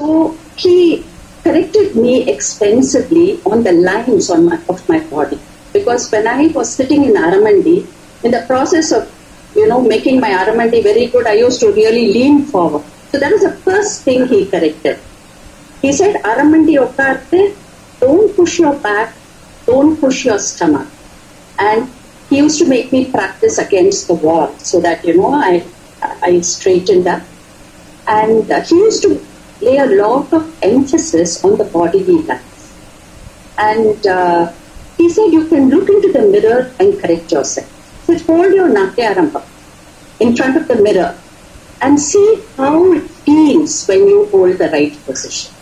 So he corrected me extensively on the lines on my, of my body. Because when I was sitting in Aramandi, in the process of, you know, making my Aramandi very good, I used to really lean forward. So that was the first thing he corrected. He said, Aramandi okarte, don't push your back, don't push your stomach. And he used to make me practice against the wall so that, you know, I, I straightened up. And he used to lay a lot of emphasis on the bodily lines. And uh, he said, you can look into the mirror and correct yourself. So hold your Natyarambha in front of the mirror and see how it feels when you hold the right position.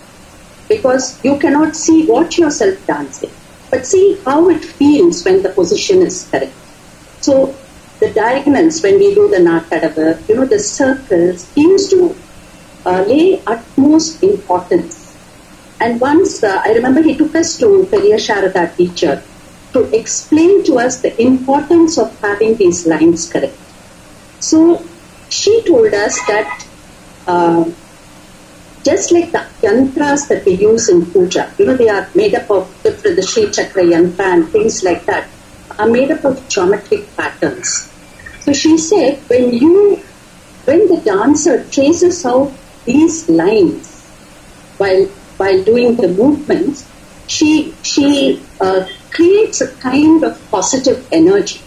Because you cannot see, what yourself dancing, but see how it feels when the position is correct. So the diagonals, when we do the Natadava, you know, the circles, he used to lay utmost importance. And once, uh, I remember he took us to Periya Sharada teacher to explain to us the importance of having these lines correct. So she told us that uh, just like the yantras that we use in puja, you know, they are made up of different, the Sri Chakra yantra and things like that, are made up of geometric patterns. So she said, when you, when the dancer traces out these lines while while doing the movements, she she uh, creates a kind of positive energy.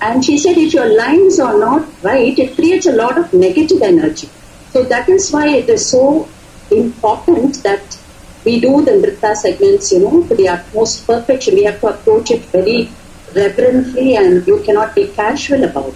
And she said, if your lines are not right, it creates a lot of negative energy. So that is why it is so important that we do the nritta segments, you know, to the utmost perfection. We have to approach it very reverently and you cannot be casual about it.